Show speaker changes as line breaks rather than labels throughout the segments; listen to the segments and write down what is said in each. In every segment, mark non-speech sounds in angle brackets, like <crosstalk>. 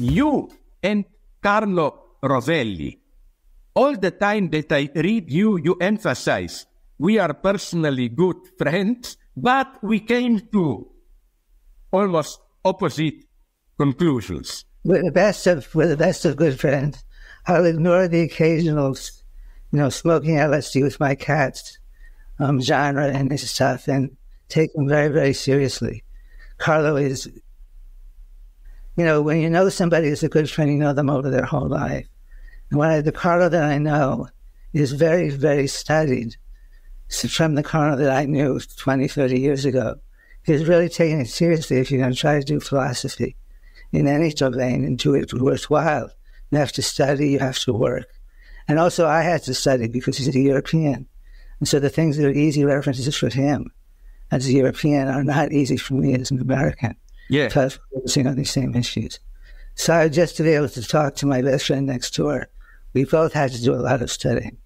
you and Carlo Rovelli, all the time that I read you, you emphasize we are personally good friends, but we came to almost opposite conclusions.
We're the best of we're the best of good friends. I'll ignore the occasional, you know, smoking LSD with my cats um, genre and this stuff, and take them very very seriously. Carlo is, you know, when you know somebody is a good friend, you know them over their whole life. And I, the Carlo that I know is very very studied from the Carlo that I knew 20, 30 years ago. He's really taking it seriously if you're going to try to do philosophy in any domain and do it worthwhile. You have to study, you have to work. And also, I had to study because he's a European. And so the things that are easy references for him as a European are not easy for me as an American.
Yeah.
Focusing on these same issues. So just to be able to talk to my best friend next door, we both had to do a lot of studying.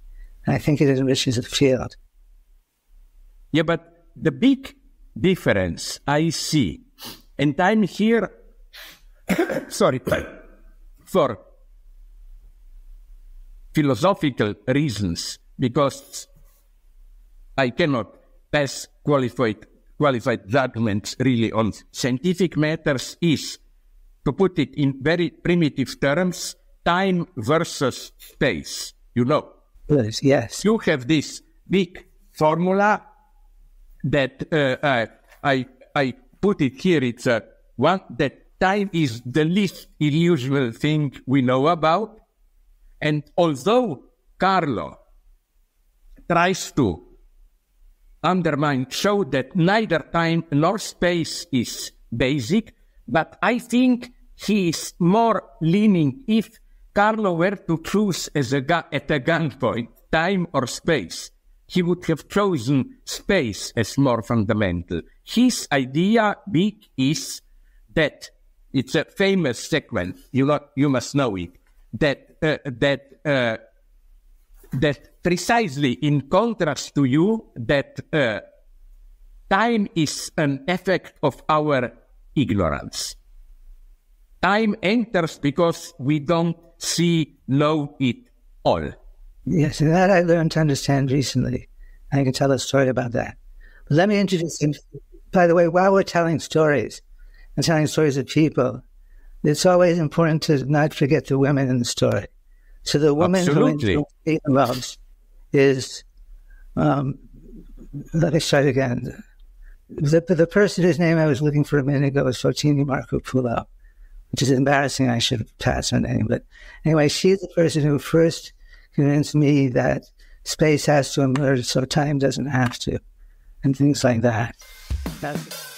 And I think it enriches the field.
Yeah, but the big difference I see, and I'm here, <coughs> sorry, <coughs> for philosophical reasons, because I cannot pass qualified, qualified judgments really on scientific matters, is, to put it in very primitive terms, time versus space. You know?
Yes. yes.
You have this big formula that uh, I, I, I put it here. It's uh, one that time is the least unusual thing we know about. And although Carlo tries to undermine, show that neither time nor space is basic, but I think he is more leaning if Carlo were to choose as a gu- at a gunpoint, time or space, he would have chosen space as more fundamental. His idea, big, is that it's a famous sequence. You not, you must know it. That uh, that uh, that precisely in contrast to you, that uh, time is an effect of our ignorance. Time enters because we don't see, know it all.
Yes, and that I learned to understand recently. I can tell a story about that. But let me introduce him. By the way, while we're telling stories and telling stories of people, it's always important to not forget the women in the story. So the woman
Absolutely.
who loves is, um, let me start again. The, the person whose name I was looking for a minute ago was Fotini Markopoulou, which is embarrassing. I should have pass her name. But anyway, she's the person who first convinced me that space has to emerge so time doesn't have to, and things like that. That's-